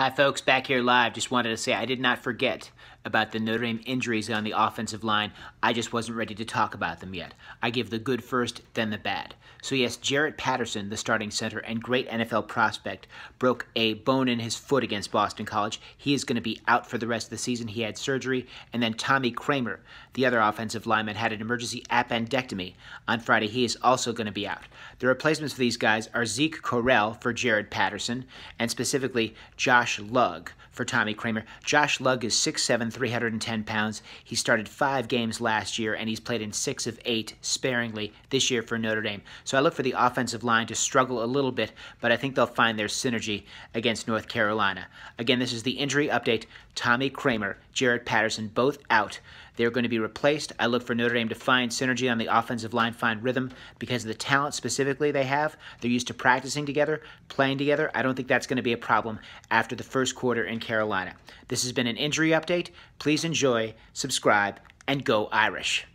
Hi, folks, back here live. Just wanted to say I did not forget about the Notre Dame injuries on the offensive line. I just wasn't ready to talk about them yet. I give the good first, then the bad. So, yes, Jarrett Patterson, the starting center and great NFL prospect, broke a bone in his foot against Boston College. He is going to be out for the rest of the season. He had surgery. And then Tommy Kraemer, the other offensive lineman, had an emergency appendectomy on Friday. He is also going to be out. The replacements for these guys are Zeke Correll for Jarrett Patterson, and specifically Josh Lugg for Tommy Kraemer. Josh Lugg is 6'7, 310 pounds. He started five games last year, and he's played in six of eight sparingly this year for Notre Dame. So I look for the offensive line to struggle a little bit, but I think they'll find their synergy against North Carolina. Again, this is the injury update. Tommy Kraemer, Jarrett Patterson, both out. They're going to be replaced. I look for Notre Dame to find synergy on the offensive line, find rhythm because of the talent specifically they have. They're used to practicing together, playing together. I don't think that's going to be a problem after the first quarter in Carolina. This has been an injury update. Please enjoy, subscribe, and go Irish.